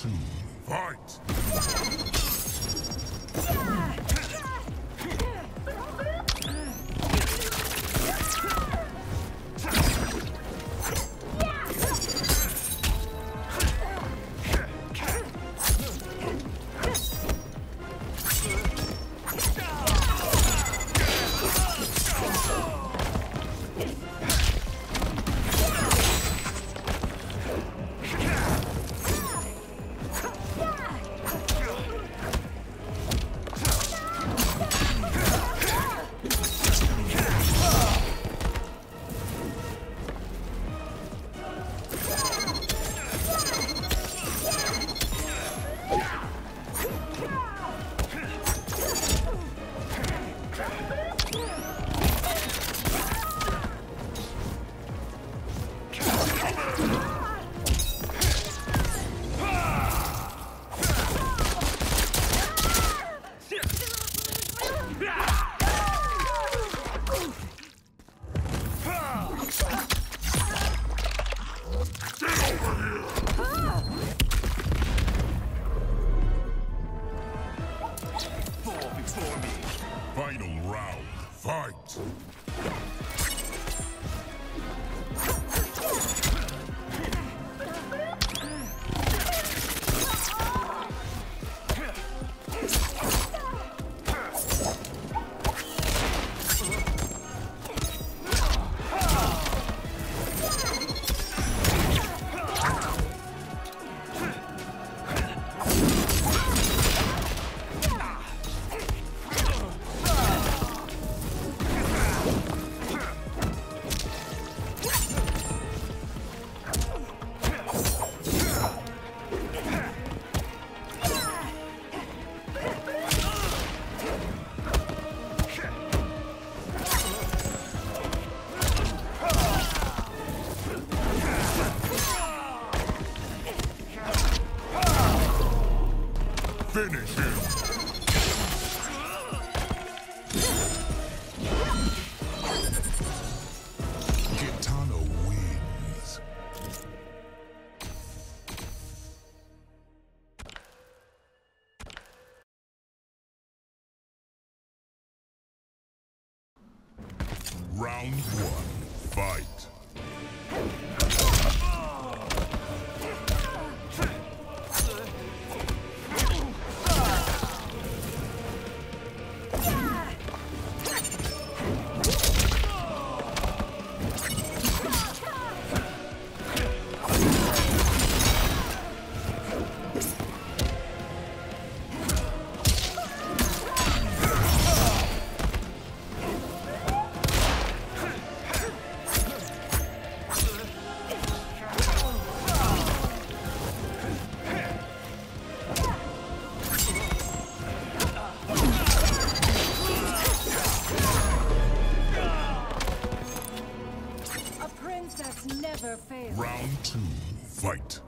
two, fight! Final round, fight! Finish him! Round one, fight. Round two, fight.